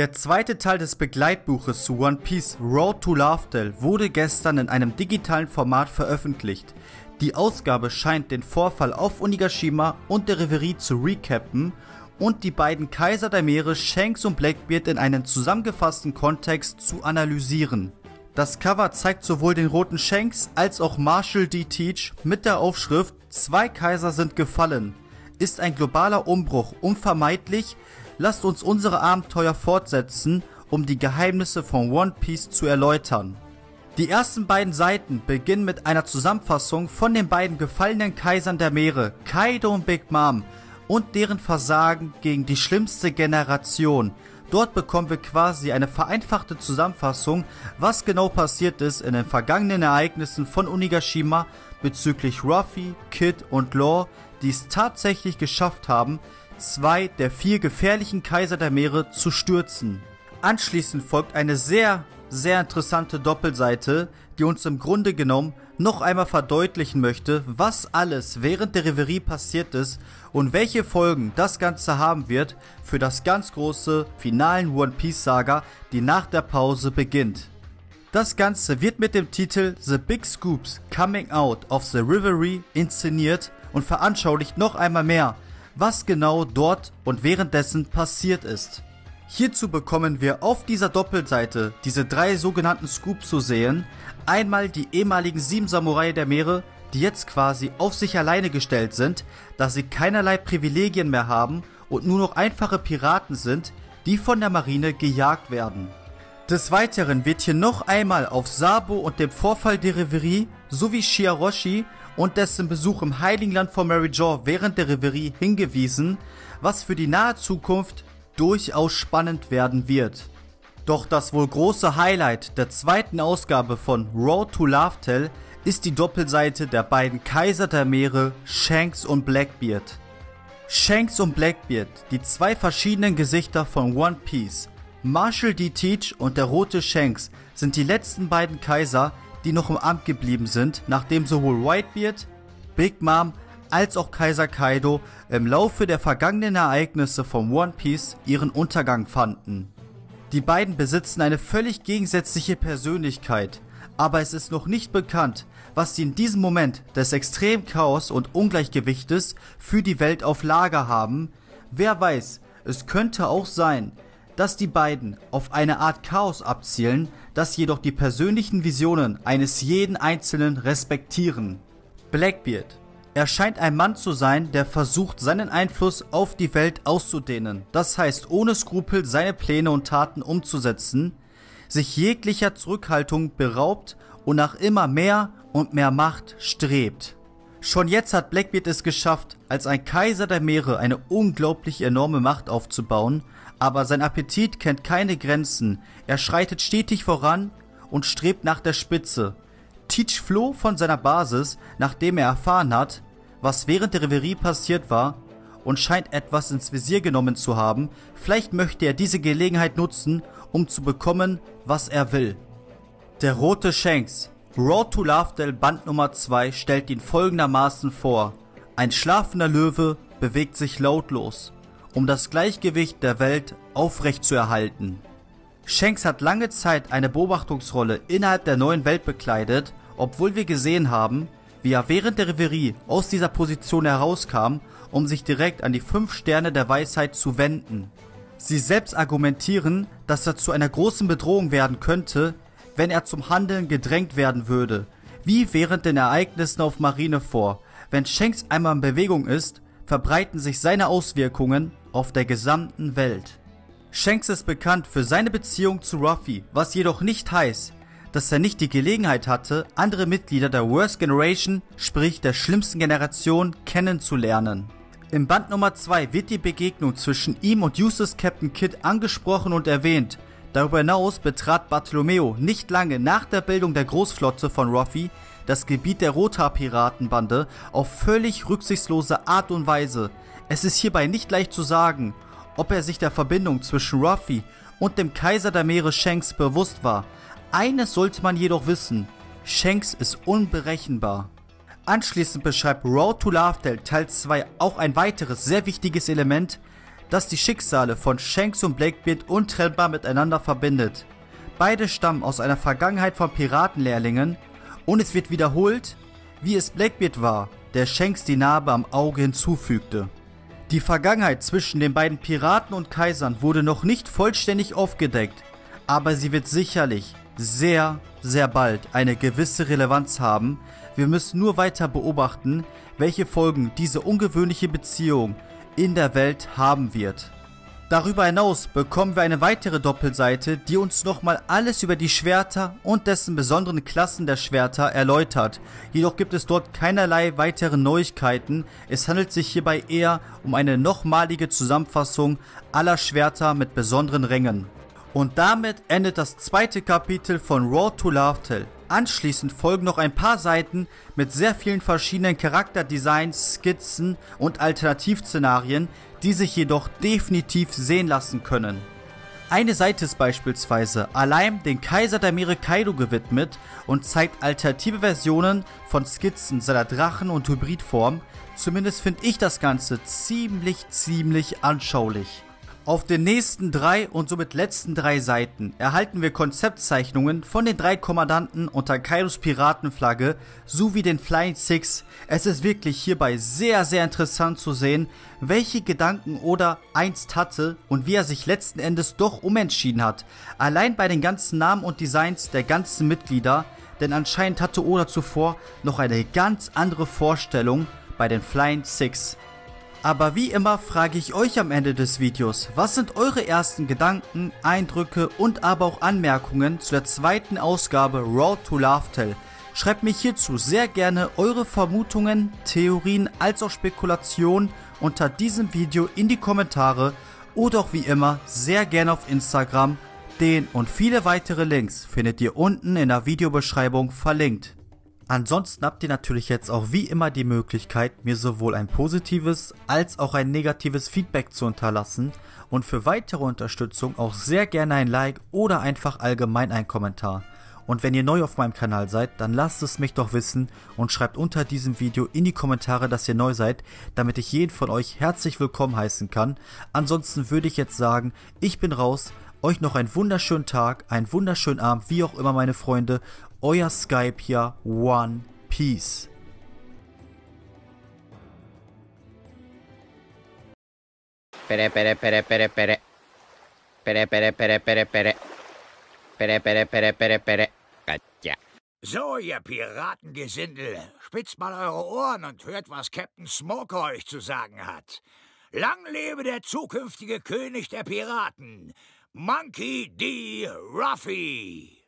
Der zweite Teil des Begleitbuches zu One Piece Road to Laughdale wurde gestern in einem digitalen Format veröffentlicht. Die Ausgabe scheint den Vorfall auf Onigashima und der Reverie zu recappen und die beiden Kaiser der Meere Shanks und Blackbeard in einen zusammengefassten Kontext zu analysieren. Das Cover zeigt sowohl den roten Shanks als auch Marshall D. Teach mit der Aufschrift Zwei Kaiser sind gefallen. Ist ein globaler Umbruch unvermeidlich, lasst uns unsere Abenteuer fortsetzen, um die Geheimnisse von One Piece zu erläutern. Die ersten beiden Seiten beginnen mit einer Zusammenfassung von den beiden gefallenen Kaisern der Meere, Kaido und Big Mom, und deren Versagen gegen die schlimmste Generation. Dort bekommen wir quasi eine vereinfachte Zusammenfassung, was genau passiert ist in den vergangenen Ereignissen von Onigashima bezüglich Ruffy, Kid und Law, die es tatsächlich geschafft haben, zwei der vier gefährlichen Kaiser der Meere zu stürzen. Anschließend folgt eine sehr, sehr interessante Doppelseite, die uns im Grunde genommen noch einmal verdeutlichen möchte, was alles während der Reverie passiert ist und welche Folgen das Ganze haben wird für das ganz große finalen One Piece Saga, die nach der Pause beginnt. Das Ganze wird mit dem Titel The Big Scoops Coming Out of the Reverie inszeniert und veranschaulicht noch einmal mehr, was genau dort und währenddessen passiert ist. Hierzu bekommen wir auf dieser Doppelseite diese drei sogenannten Scoops zu sehen. Einmal die ehemaligen sieben Samurai der Meere, die jetzt quasi auf sich alleine gestellt sind, da sie keinerlei Privilegien mehr haben und nur noch einfache Piraten sind, die von der Marine gejagt werden. Des Weiteren wird hier noch einmal auf Sabo und dem Vorfall der Reverie sowie Shiaroshi und dessen Besuch im Heiligen Land von Mary Jo während der Reverie hingewiesen, was für die nahe Zukunft durchaus spannend werden wird. Doch das wohl große Highlight der zweiten Ausgabe von Road to Laughtel ist die Doppelseite der beiden Kaiser der Meere Shanks und Blackbeard. Shanks und Blackbeard, die zwei verschiedenen Gesichter von One Piece. Marshall D. Teach und der rote Shanks sind die letzten beiden Kaiser, die noch im Amt geblieben sind, nachdem sowohl Whitebeard, Big Mom als auch Kaiser Kaido im Laufe der vergangenen Ereignisse von One Piece ihren Untergang fanden. Die beiden besitzen eine völlig gegensätzliche Persönlichkeit, aber es ist noch nicht bekannt, was sie in diesem Moment des extremen Chaos und Ungleichgewichtes für die Welt auf Lager haben. Wer weiß, es könnte auch sein, dass die beiden auf eine Art Chaos abzielen, das jedoch die persönlichen Visionen eines jeden Einzelnen respektieren. Blackbeard. Er scheint ein Mann zu sein, der versucht, seinen Einfluss auf die Welt auszudehnen. Das heißt, ohne Skrupel seine Pläne und Taten umzusetzen, sich jeglicher Zurückhaltung beraubt und nach immer mehr und mehr Macht strebt. Schon jetzt hat Blackbeard es geschafft, als ein Kaiser der Meere eine unglaublich enorme Macht aufzubauen, aber sein Appetit kennt keine Grenzen, er schreitet stetig voran und strebt nach der Spitze. Teach floh von seiner Basis, nachdem er erfahren hat, was während der Reverie passiert war und scheint etwas ins Visier genommen zu haben, vielleicht möchte er diese Gelegenheit nutzen, um zu bekommen, was er will. Der rote Shanks, Road to Lovedale Band Nummer 2 stellt ihn folgendermaßen vor. Ein schlafender Löwe bewegt sich lautlos um das Gleichgewicht der Welt aufrechtzuerhalten. Shanks hat lange Zeit eine Beobachtungsrolle innerhalb der neuen Welt bekleidet, obwohl wir gesehen haben, wie er während der Reverie aus dieser Position herauskam, um sich direkt an die fünf Sterne der Weisheit zu wenden. Sie selbst argumentieren, dass er zu einer großen Bedrohung werden könnte, wenn er zum Handeln gedrängt werden würde, wie während den Ereignissen auf Marineford. Wenn Shanks einmal in Bewegung ist, verbreiten sich seine Auswirkungen auf der gesamten Welt. Shanks ist bekannt für seine Beziehung zu Ruffy, was jedoch nicht heißt, dass er nicht die Gelegenheit hatte, andere Mitglieder der Worst Generation, sprich der schlimmsten Generation, kennenzulernen. Im Band Nummer 2 wird die Begegnung zwischen ihm und Useless Captain Kid angesprochen und erwähnt. Darüber hinaus betrat Bartolomeo nicht lange nach der Bildung der Großflotte von Ruffy das Gebiet der Rotar-Piratenbande auf völlig rücksichtslose Art und Weise, es ist hierbei nicht leicht zu sagen, ob er sich der Verbindung zwischen Ruffy und dem Kaiser der Meere Shanks bewusst war. Eines sollte man jedoch wissen, Shanks ist unberechenbar. Anschließend beschreibt Road to Laughter Teil 2 auch ein weiteres sehr wichtiges Element, das die Schicksale von Shanks und Blackbeard untrennbar miteinander verbindet. Beide stammen aus einer Vergangenheit von Piratenlehrlingen und es wird wiederholt, wie es Blackbeard war, der Shanks die Narbe am Auge hinzufügte. Die Vergangenheit zwischen den beiden Piraten und Kaisern wurde noch nicht vollständig aufgedeckt, aber sie wird sicherlich sehr, sehr bald eine gewisse Relevanz haben. Wir müssen nur weiter beobachten, welche Folgen diese ungewöhnliche Beziehung in der Welt haben wird. Darüber hinaus bekommen wir eine weitere Doppelseite, die uns nochmal alles über die Schwerter und dessen besonderen Klassen der Schwerter erläutert. Jedoch gibt es dort keinerlei weitere Neuigkeiten. Es handelt sich hierbei eher um eine nochmalige Zusammenfassung aller Schwerter mit besonderen Rängen. Und damit endet das zweite Kapitel von Road to Laughtel. Anschließend folgen noch ein paar Seiten mit sehr vielen verschiedenen Charakterdesigns, Skizzen und Alternativszenarien, die sich jedoch definitiv sehen lassen können. Eine Seite ist beispielsweise allein den Kaiser der Meere Kaido gewidmet und zeigt alternative Versionen von Skizzen seiner Drachen- und Hybridform. Zumindest finde ich das Ganze ziemlich, ziemlich anschaulich. Auf den nächsten drei und somit letzten drei Seiten erhalten wir Konzeptzeichnungen von den drei Kommandanten unter Kairos Piratenflagge sowie den Flying Six. Es ist wirklich hierbei sehr, sehr interessant zu sehen, welche Gedanken Oda einst hatte und wie er sich letzten Endes doch umentschieden hat. Allein bei den ganzen Namen und Designs der ganzen Mitglieder, denn anscheinend hatte Oda zuvor noch eine ganz andere Vorstellung bei den Flying Six. Aber wie immer frage ich euch am Ende des Videos, was sind eure ersten Gedanken, Eindrücke und aber auch Anmerkungen zu der zweiten Ausgabe Road to Laughtel? Schreibt mich hierzu sehr gerne eure Vermutungen, Theorien als auch Spekulationen unter diesem Video in die Kommentare oder auch wie immer sehr gerne auf Instagram. Den und viele weitere Links findet ihr unten in der Videobeschreibung verlinkt. Ansonsten habt ihr natürlich jetzt auch wie immer die Möglichkeit, mir sowohl ein positives als auch ein negatives Feedback zu unterlassen und für weitere Unterstützung auch sehr gerne ein Like oder einfach allgemein ein Kommentar. Und wenn ihr neu auf meinem Kanal seid, dann lasst es mich doch wissen und schreibt unter diesem Video in die Kommentare, dass ihr neu seid, damit ich jeden von euch herzlich willkommen heißen kann. Ansonsten würde ich jetzt sagen, ich bin raus, euch noch einen wunderschönen Tag, einen wunderschönen Abend, wie auch immer meine Freunde euer Skype hier, One Piece. Pere, pere, pere, pere, pere. Pere, pere, pere, pere, pere. Pere, pere, pere, pere, pere. Katja. So, ihr Piratengesindel, spitzt mal eure Ohren und hört, was Captain Smoker euch zu sagen hat. Lang lebe der zukünftige König der Piraten, Monkey D. Ruffy!